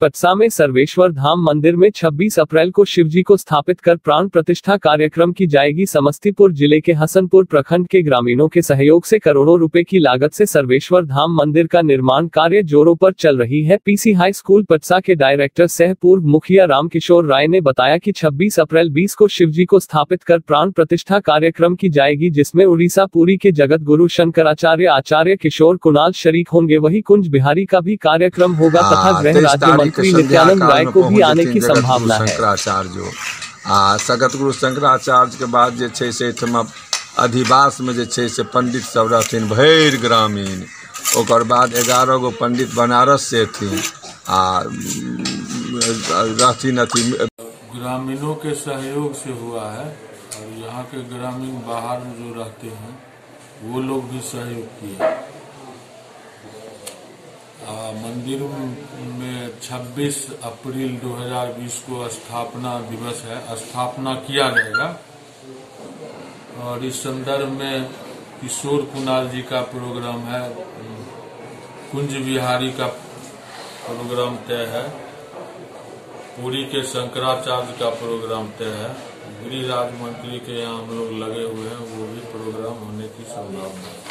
पटसा में सर्वेश्वर धाम मंदिर में 26 अप्रैल को शिवजी को स्थापित कर प्राण प्रतिष्ठा कार्यक्रम की जाएगी। समस्तीपुर ज़िले के हसनपुर प्रखंड के ग्रामीणों के सहयोग से करोड़ों रुपए की लागत से सर्वेश्वर धाम मंदिर का निर्माण कार्य जोरों पर चल रही है। पीसी हाई स्कूल पटसा के डायरेक्टर सह पूर्व मुखिया रामकिशोर राय ने बताया की छब्बीस अप्रैल 20 को शिवजी को स्थापित कर प्राण प्रतिष्ठा कार्यक्रम की जाएगी जिसमें उड़ीसा पुरी के जगत गुरु शंकराचार्य आचार्य किशोर कुणाल शरीक होंगे। वही कुंज बिहारी का भी कार्यक्रम होगा तथा हाँ, गृह राज्य तारीख नित्यानंद राय को भी आने की संभावना है। शंकराचार्य आ सगत गुरु शंकराचार्य के बाद जे छै से एहिठमा अधिवास में जे छै से पंडित सब रहथिन भैर ग्रामीण। ओकर बाद ग्यारह गो पंडित बनारस से एथिन। आ रहथिन अथी ग्रामीणों के सहयोग से हुआ है और यहाँ के ग्रामीण बाहर में जो रहते हैं वो लोग भी सहयोग किए। मंदिर में 26 अप्रैल 2020 को स्थापना दिवस है। स्थापना किया जाएगा। और इस संदर्भ में किशोर कुणाल जी का प्रोग्राम है। कुंज बिहारी का प्रोग्राम तय है। पुरी के शंकराचार्य का प्रोग्राम तय है। गृह राज्य मंत्री के यहाँ हम लोग लगे हुए हैं, वो भी प्रोग्राम होने की संभावना है।